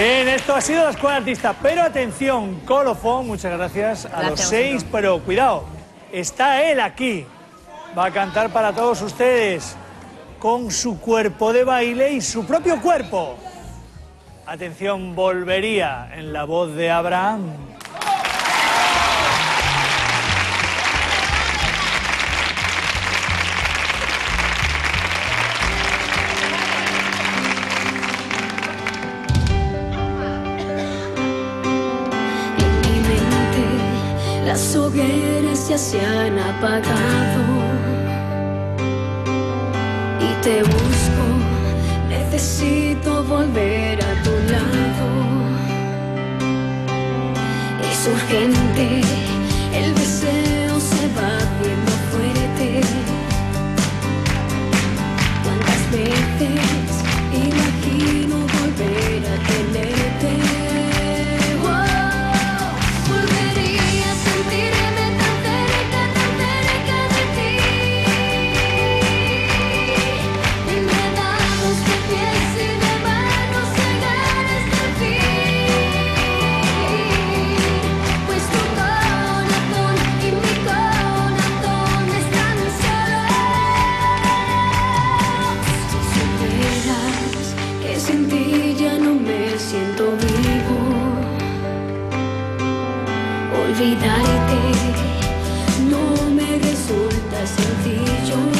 Bien, esto ha sido la escuela artista, pero atención, colofón, muchas gracias a Gracias, los seis, pero cuidado, está él aquí, va a cantar para todos ustedes con su cuerpo de baile y su propio cuerpo. Atención, volvería en la voz de Abraham. Las hogueras ya se han apagado y te busco, necesito volver a tu lado. Es urgente, el deseo se va olvidarte no me resulta sencillo.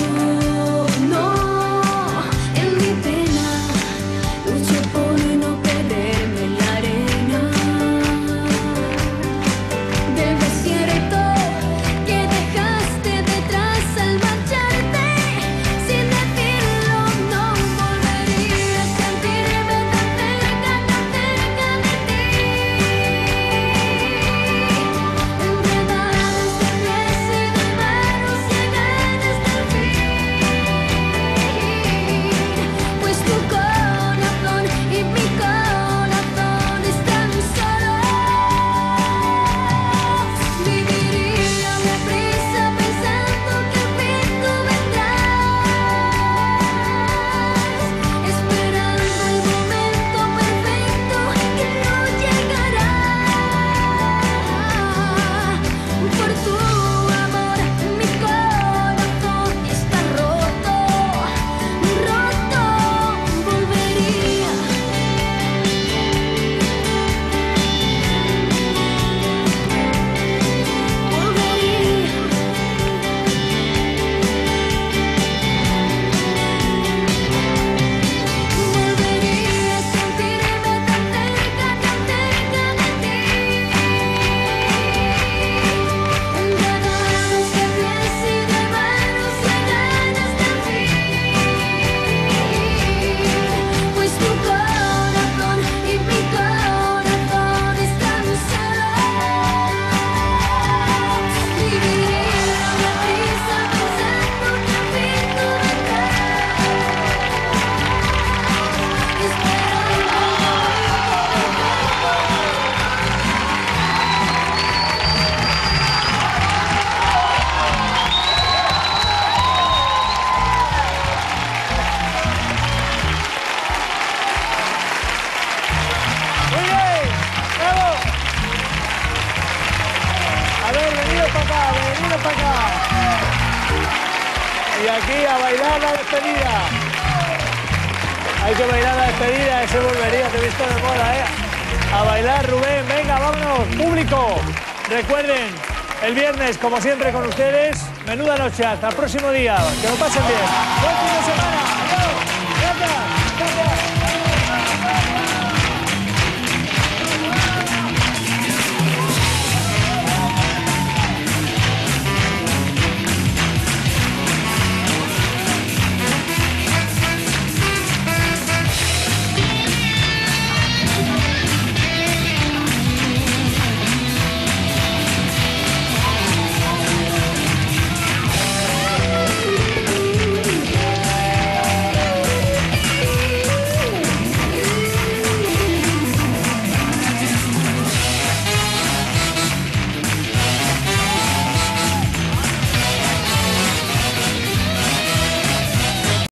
Y aquí a bailar la despedida. Hay que bailar la despedida, ese volvería, te he visto de moda, ¿eh? A bailar, Rubén, venga, vámonos, público. Recuerden, el viernes, como siempre con ustedes, menuda noche, hasta el próximo día. Que lo pasen bien.